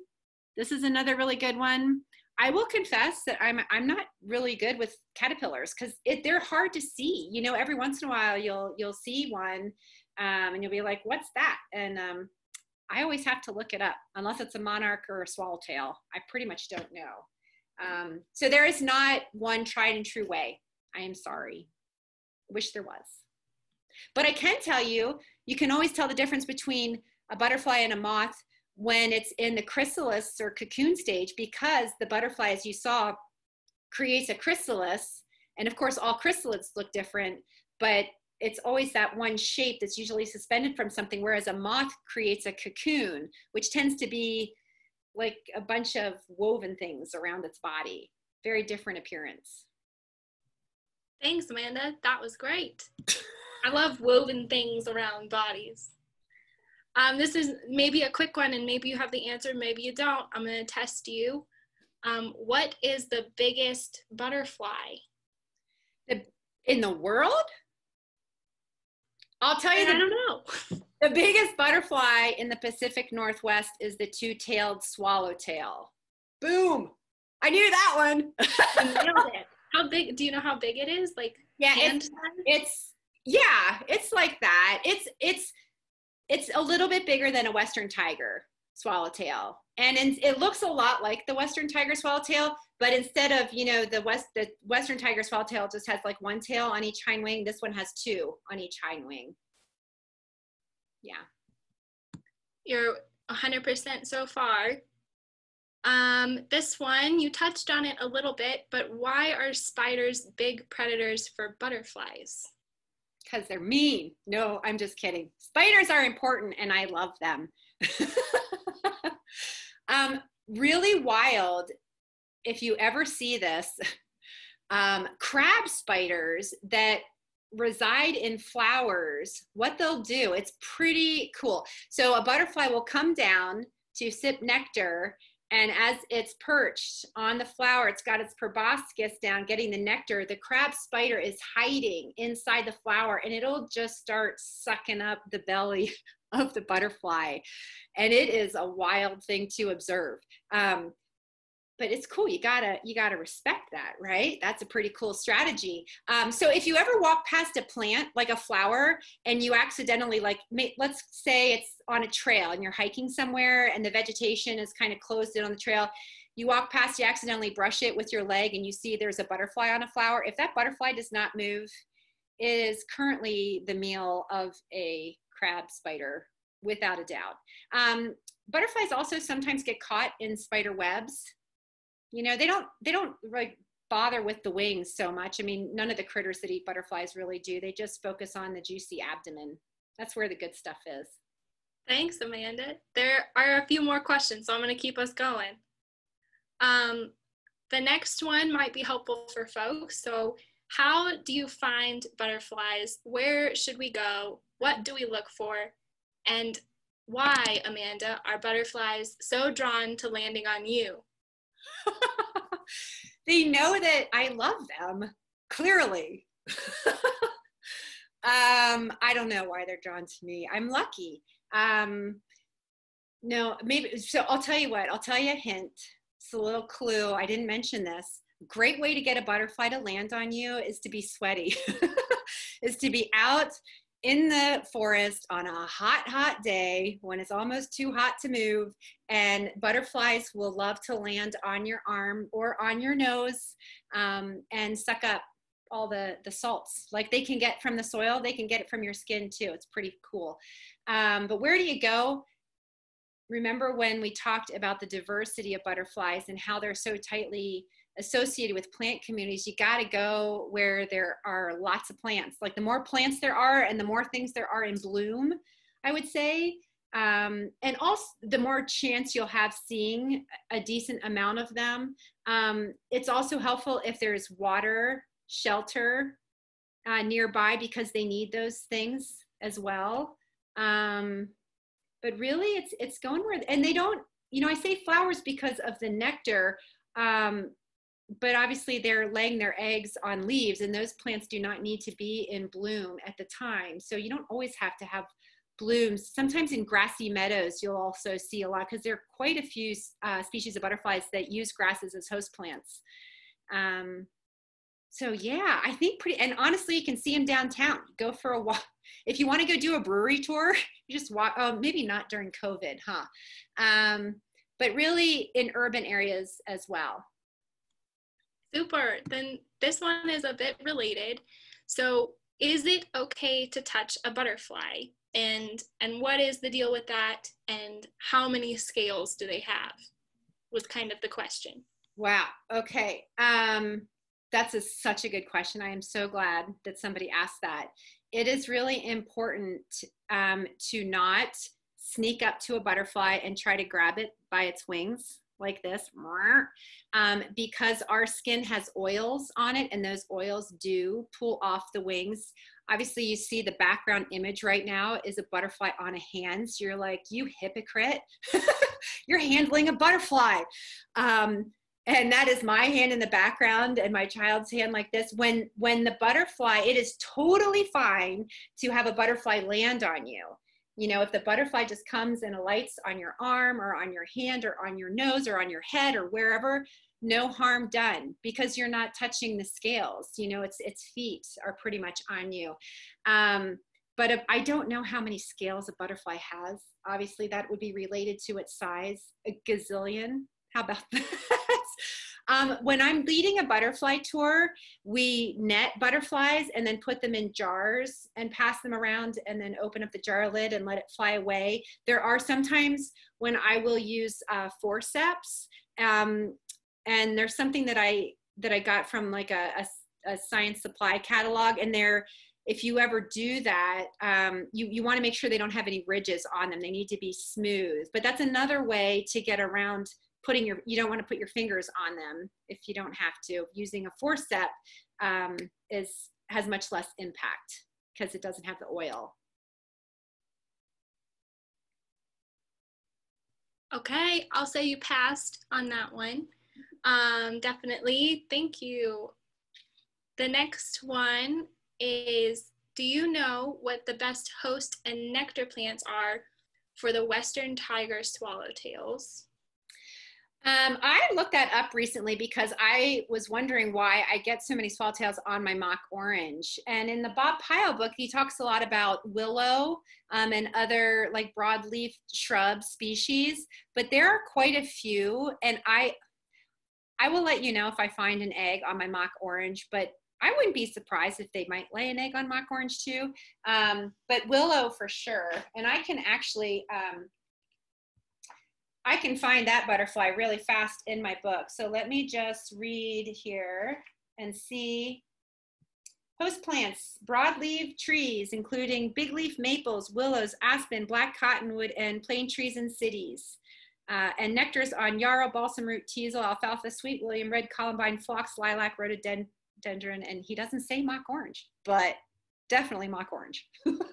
this is another really good one I will confess that I'm I'm not really good with caterpillars because they're hard to see. You know, every once in a while you'll you'll see one, um, and you'll be like, "What's that?" And um, I always have to look it up unless it's a monarch or a swallowtail. I pretty much don't know. Um, so there is not one tried and true way. I am sorry. Wish there was. But I can tell you, you can always tell the difference between a butterfly and a moth when it's in the chrysalis or cocoon stage because the butterfly, as you saw, creates a chrysalis. And of course, all chrysalids look different, but it's always that one shape that's usually suspended from something, whereas a moth creates a cocoon, which tends to be like a bunch of woven things around its body. Very different appearance. Thanks, Amanda. That was great. I love woven things around bodies. Um, this is maybe a quick one and maybe you have the answer, maybe you don't. I'm going to test you. Um, what is the biggest butterfly? In the world? I'll tell you. The, I don't know. [LAUGHS] The biggest butterfly in the Pacific Northwest is the two-tailed swallowtail. Boom! I knew that one. [LAUGHS] nailed it. How big? Do you know how big it is? Like yeah, it's, it's yeah, it's like that. It's it's it's a little bit bigger than a western tiger swallowtail and it looks a lot like the western tiger swallowtail but instead of you know the west the western tiger swallowtail just has like one tail on each hind wing this one has two on each hind wing yeah you're 100% so far um, this one you touched on it a little bit but why are spiders big predators for butterflies because they're mean. No, I'm just kidding. Spiders are important and I love them. [LAUGHS] um, really wild, if you ever see this, [LAUGHS] um, crab spiders that reside in flowers, what they'll do, it's pretty cool. So a butterfly will come down to sip nectar And as it's perched on the flower, it's got its proboscis down, getting the nectar. The crab spider is hiding inside the flower and it'll just start sucking up the belly [LAUGHS] of the butterfly. And it is a wild thing to observe. Um, but it's cool you gotta you gotta respect that right? That's a pretty cool strategy. Um, so if you ever walk past a plant like a flower and you accidentally like let's say it's on a trail and you're hiking somewhere and the vegetation is kind of closed in on the trail you walk past you accidentally brush it with your leg and you see there's a butterfly on a flower. If that butterfly does not move it is currently the meal of a crab spider without a doubt. Um, butterflies also sometimes get caught in spider webs you know they don't they don't like bother with the wings so much. I mean none of the critters that eat butterflies really do. They just focus on the juicy abdomen. That's where the good stuff is. Thanks amanda. There are a few more questions so i'm going to keep us going. Um, the next one might be helpful for folks. So how do you find butterflies? Where should we go? What do we look for? And why amanda are butterflies so drawn to landing on you [LAUGHS] they know that I love them, clearly. [LAUGHS] um, I don't know why they're drawn to me. I'm lucky. Um, no, maybe. So I'll tell you what, I'll tell you a hint. It's a little clue. I didn't mention this. Great way to get a butterfly to land on you is to be sweaty, [LAUGHS] is to be out in the forest on a hot, hot day when it's almost too hot to move. And butterflies will love to land on your arm or on your nose um, and suck up all the, the salts. Like they can get from the soil, they can get it from your skin too. It's pretty cool. Um, but where do you go? Remember when we talked about the diversity of butterflies and how they're so tightly associated with plant communities, you got to go where there are lots of plants. Like the more plants there are and the more things there are in bloom, I would say. Um, and also, the more chance you'll have seeing a decent amount of them. Um, it's also helpful if there's water, shelter uh, nearby because they need those things as well. Um, but really, it's it's going where and they don't. You know, I say flowers because of the nectar. Um, but obviously they're laying their eggs on leaves and those plants do not need to be in bloom at the time. So you don't always have to have blooms. Sometimes in grassy meadows you'll also see a lot because there are quite a few uh, species of butterflies that use grasses as host plants. Um, so yeah i think pretty and honestly you can see them downtown. Go for a walk if you want to go do a brewery tour [LAUGHS] you just walk oh maybe not during covid huh? Um, but really in urban areas as well Super. Then this one is a bit related. So, is it okay to touch a butterfly? And and what is the deal with that? And how many scales do they have? Was kind of the question. Wow. Okay. Um, that's a, such a good question. I am so glad that somebody asked that. It is really important um, to not sneak up to a butterfly and try to grab it by its wings like this um, because our skin has oils on it and those oils do pull off the wings. Obviously you see the background image right now is a butterfly on a hand so you're like you hypocrite. [LAUGHS] You're handling a butterfly. Um, and that is my hand in the background and my child's hand like this. When when the butterfly it is totally fine to have a butterfly land on you you know, if the butterfly just comes and alights on your arm or on your hand or on your nose or on your head or wherever, no harm done because you're not touching the scales. You know, its its feet are pretty much on you. Um, but I don't know how many scales a butterfly has. Obviously, that would be related to its size, a gazillion. How about [LAUGHS] that? Um, when I'm leading a butterfly tour, we net butterflies and then put them in jars and pass them around and then open up the jar lid and let it fly away. There are sometimes when I will use uh, forceps, um, and there's something that I that I got from like a, a, a science supply catalog, and there if you ever do that, um, you, you want to make sure they don't have any ridges on them. They need to be smooth. But that's another way to get around putting your you don't want to put your fingers on them if you don't have to using a forcep um, is has much less impact because it doesn't have the oil Okay, I'll say you passed on that one. Um, definitely. Thank you. The next one is Do you know what the best host and nectar plants are for the Western tiger swallowtails? Um, I looked that up recently because I was wondering why I get so many swallowtails on my mock orange. And in the Bob Pyle book, he talks a lot about willow um, and other like broadleaf shrub species, but there are quite a few. And I, I will let you know if I find an egg on my mock orange, but I wouldn't be surprised if they might lay an egg on mock orange too. Um, but willow for sure. And I can actually, um, I can find that butterfly really fast in my book. So let me just read here and see. Host plants, broadleaf trees, including big leaf maples, willows, aspen, black cottonwood, and plane trees in cities. Uh, and nectars on yarrow, balsam root, teasel, alfalfa, sweet william, red columbine, phlox, lilac, rhododendron, and he doesn't say mock orange, but definitely mock orange. [LAUGHS]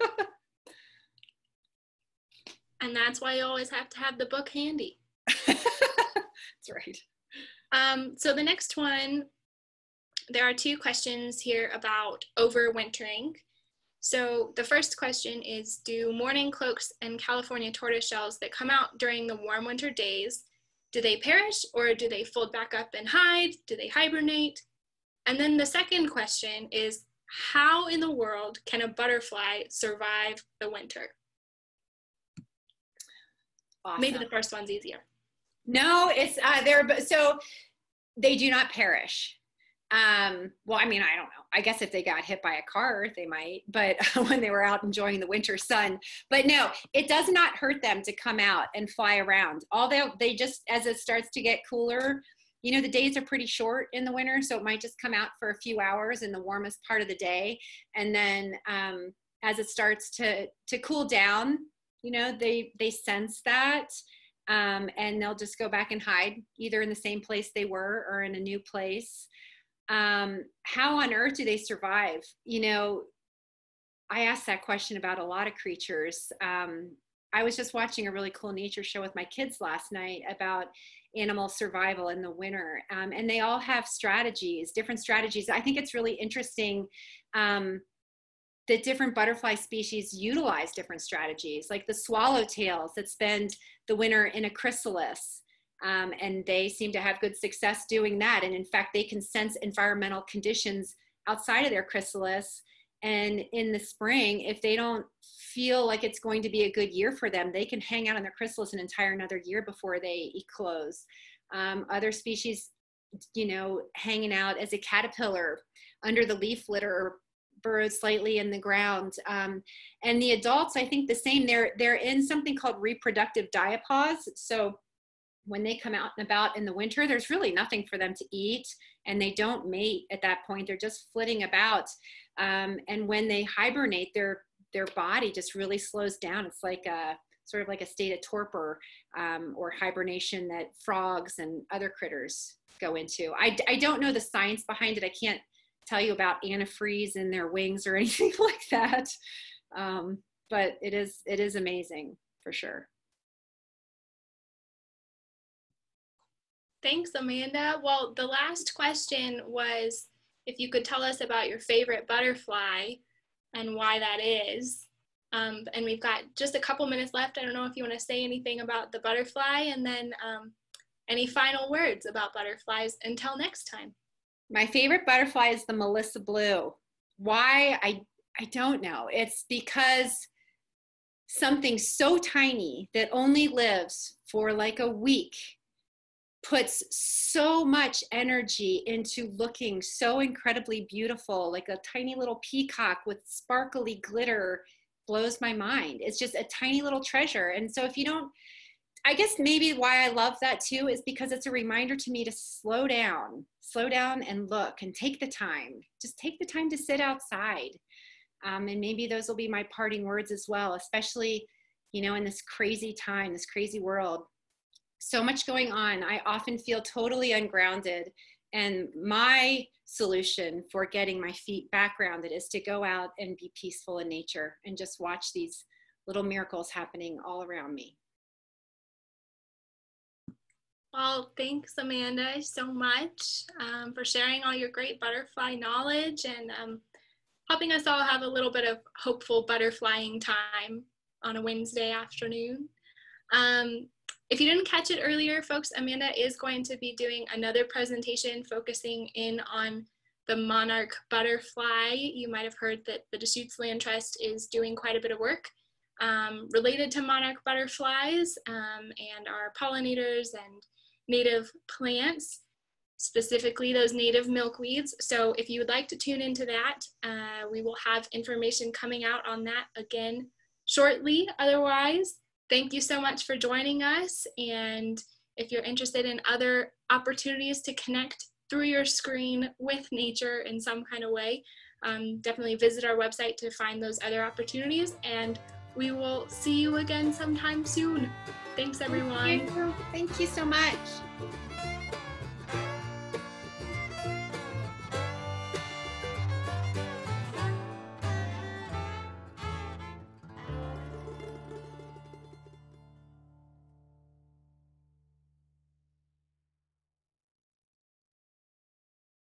And that's why you always have to have the book handy. [LAUGHS] that's right. Um, so the next one, there are two questions here about overwintering. So the first question is, do mourning cloaks and California tortoiseshells that come out during the warm winter days, do they perish or do they fold back up and hide? Do they hibernate? And then the second question is, how in the world can a butterfly survive the winter? Awesome. Maybe the first one's easier. No, it's uh, there, but so they do not perish. Um, well, I mean, I don't know. I guess if they got hit by a car, they might, but [LAUGHS] when they were out enjoying the winter sun. But no, it does not hurt them to come out and fly around. Although they just, as it starts to get cooler, you know, the days are pretty short in the winter, so it might just come out for a few hours in the warmest part of the day. And then um, as it starts to to cool down, you know they they sense that um, and they'll just go back and hide either in the same place they were or in a new place. Um, how on earth do they survive? You know i asked that question about a lot of creatures. Um, i was just watching a really cool nature show with my kids last night about animal survival in the winter. Um, and they all have strategies different strategies. I think it's really interesting um, that different butterfly species utilize different strategies, like the swallowtails that spend the winter in a chrysalis. Um, and they seem to have good success doing that. And in fact, they can sense environmental conditions outside of their chrysalis. And in the spring, if they don't feel like it's going to be a good year for them, they can hang out in their chrysalis an entire another year before they eclose. Um, other species, you know, hanging out as a caterpillar under the leaf litter burrowed slightly in the ground. Um, and the adults, I think the same. They're they're in something called reproductive diapause. So when they come out and about in the winter, there's really nothing for them to eat, and they don't mate at that point. They're just flitting about. Um, and when they hibernate, their their body just really slows down. It's like a sort of like a state of torpor um, or hibernation that frogs and other critters go into. I, I don't know the science behind it. I can't tell you about antifreeze in their wings or [LAUGHS] anything like that. Um, but it is it is amazing for sure. Thanks, Amanda. Well, the last question was if you could tell us about your favorite butterfly and why that is. Um, and we've got just a couple minutes left. I don't know if you want to say anything about the butterfly and then um, any final words about butterflies until next time. My favorite butterfly is the Melissa Blue. Why? I I don't know. It's because something so tiny that only lives for like a week puts so much energy into looking so incredibly beautiful, like a tiny little peacock with sparkly glitter blows my mind. It's just a tiny little treasure. And so if you don't I guess maybe why I love that too is because it's a reminder to me to slow down, slow down and look and take the time. Just take the time to sit outside. Um, and maybe those will be my parting words as well, especially, you know, in this crazy time, this crazy world. So much going on. I often feel totally ungrounded. And my solution for getting my feet back grounded is to go out and be peaceful in nature and just watch these little miracles happening all around me. Well, thanks, Amanda, so much um, for sharing all your great butterfly knowledge and um, helping us all have a little bit of hopeful butterflying time on a Wednesday afternoon. Um, if you didn't catch it earlier, folks, Amanda is going to be doing another presentation focusing in on the monarch butterfly. You might have heard that the Deschutes Land Trust is doing quite a bit of work um, related to monarch butterflies um, and our pollinators and native plants, specifically those native milkweeds. So if you would like to tune into that, uh, we will have information coming out on that again shortly. Otherwise, thank you so much for joining us. And if you're interested in other opportunities to connect through your screen with nature in some kind of way, um, definitely visit our website to find those other opportunities. And we will see you again sometime soon. Thanks, everyone. Thank you, Thank you so much.